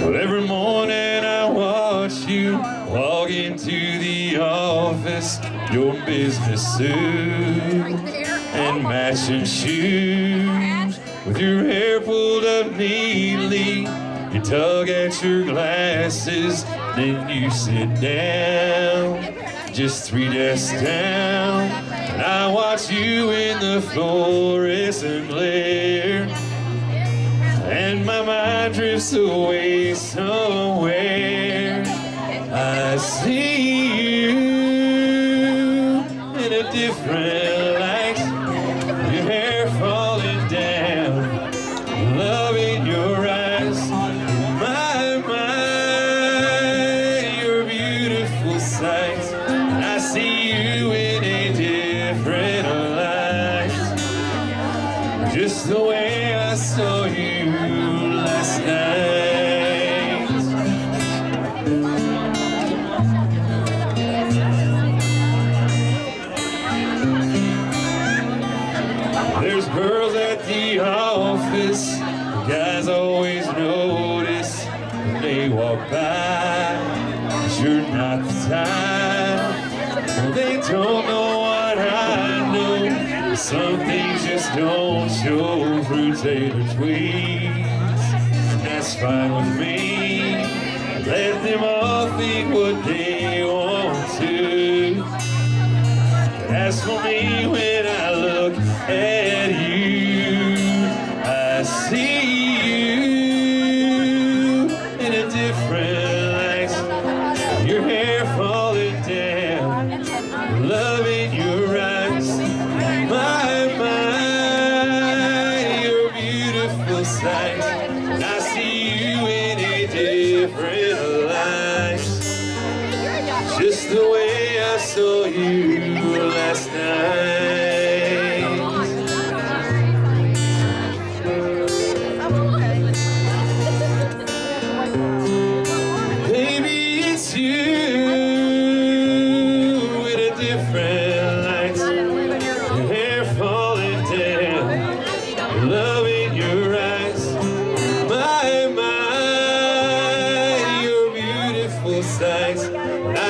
But every morning I watch you walk into the office, your business suit and matching shoes. With your hair pulled up neatly, you tug at your glasses, then you sit down, just three desks down. And I watch you in the fluorescent glare and my mind drifts away somewhere. I see you in a different light. Your hair falling down, love in your eyes. My, my, you're a beautiful sight. I see you in a different light. Just the way I saw office, guys always notice when they walk by. But you're not the type. Well, they don't know what I know. Some things just don't show through tailored tweets. And that's fine with me. Let them all think what they want to. As for me, when I look at beautiful sight. I see you in a different light. Just the way I saw you last night. Baby, it's you in a different light. Your hair falling down, love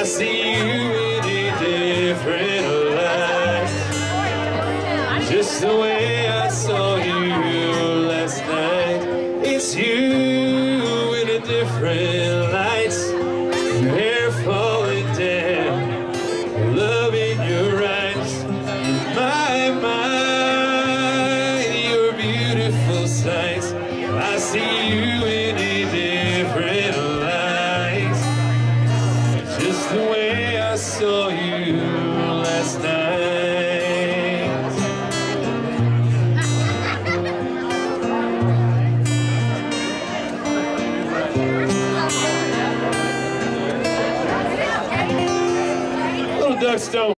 I see you in a different light. Just the way I saw you last night. It's you in a different light. Little Doug Stone.